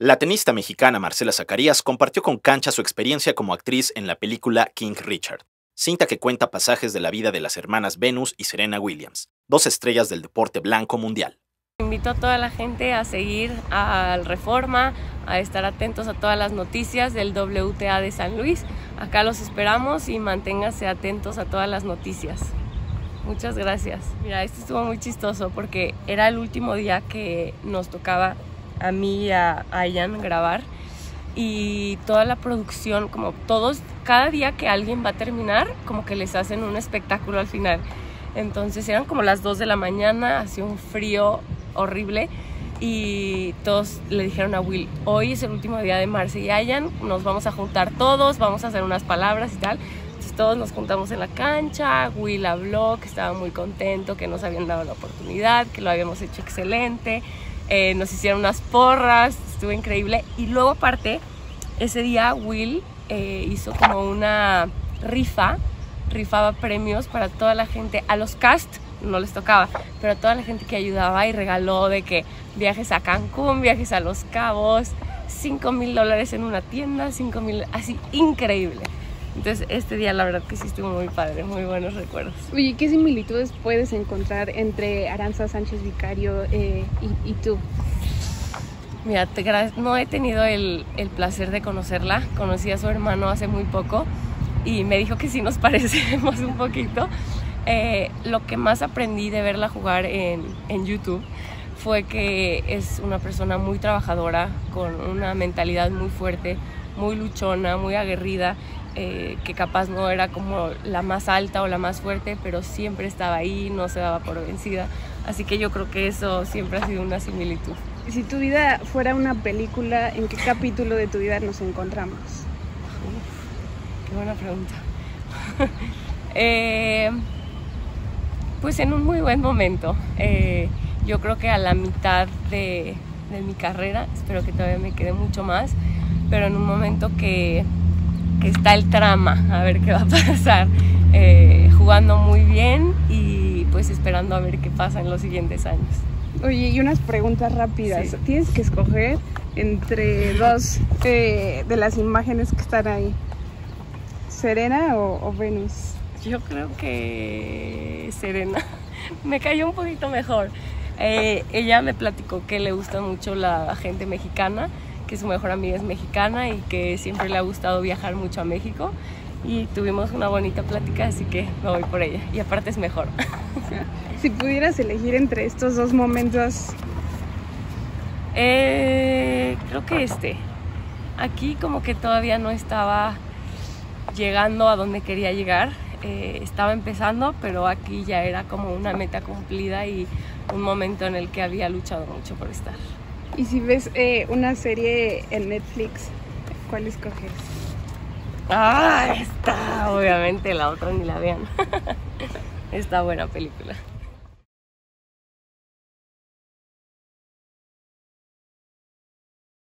La tenista mexicana Marcela Zacarías compartió con Cancha su experiencia como actriz en la película King Richard, cinta que cuenta pasajes de la vida de las hermanas Venus y Serena Williams, dos estrellas del deporte blanco mundial. Invito a toda la gente a seguir al Reforma, a estar atentos a todas las noticias del WTA de San Luis. Acá los esperamos y manténganse atentos a todas las noticias. Muchas gracias. Mira, esto estuvo muy chistoso porque era el último día que nos tocaba a mí y a Ayan grabar y toda la producción, como todos, cada día que alguien va a terminar, como que les hacen un espectáculo al final. Entonces eran como las 2 de la mañana, hacía un frío horrible y todos le dijeron a Will, hoy es el último día de Marce y Ayan, nos vamos a juntar todos, vamos a hacer unas palabras y tal. Entonces todos nos juntamos en la cancha, Will habló, que estaba muy contento, que nos habían dado la oportunidad, que lo habíamos hecho excelente. Eh, nos hicieron unas porras, estuvo increíble. Y luego aparte, ese día Will eh, hizo como una rifa, rifaba premios para toda la gente, a los cast no les tocaba, pero a toda la gente que ayudaba y regaló de que viajes a Cancún, viajes a Los Cabos, 5 mil dólares en una tienda, 5 mil, así increíble. Entonces este día la verdad que sí estuvo muy padre, muy buenos recuerdos. Oye, ¿qué similitudes puedes encontrar entre Aranza Sánchez Vicario eh, y, tú? Mira, te, no he tenido el, el, placer de conocerla, conocí a su hermano hace muy poco y me dijo que sí nos parecemos un poquito. Eh, lo que más aprendí de verla jugar en, en YouTube fue que es una persona muy trabajadora, con una mentalidad muy fuerte, muy luchona, muy aguerrida eh, que capaz no era como la más alta o la más fuerte, pero siempre estaba ahí, no se daba por vencida. Así que yo creo que eso siempre ha sido una similitud. Si tu vida fuera una película, ¿en qué capítulo de tu vida nos encontramos? qué buena pregunta. Eh, pues en un muy buen momento. Eh, yo creo que a la mitad de, de mi carrera, espero que todavía me quede mucho más, pero en un momento que que está el trama, a ver qué va a pasar. Eh, jugando muy bien y pues esperando a ver qué pasa en los siguientes años. Oye, y unas preguntas rápidas. Tienes que escoger entre dos eh, de las imágenes que están ahí. ¿Serena o, Venus? Yo creo que Serena. me cayó un poquito mejor. Eh, ella me platicó que le gusta mucho la gente mexicana que su mejor amiga es mexicana y que siempre le ha gustado viajar mucho a México y tuvimos una bonita plática, así que me voy por ella. Y aparte es mejor. si pudieras elegir entre estos dos momentos. Eh, creo que este. Aquí como que todavía no estaba llegando a donde quería llegar. Eh, estaba empezando, pero aquí ya era como una meta cumplida y un momento en el que había luchado mucho por estar. Y si ves eh, una serie en Netflix, ¿cuál escoges? Ah, está, obviamente la otra ni la vean. está buena película.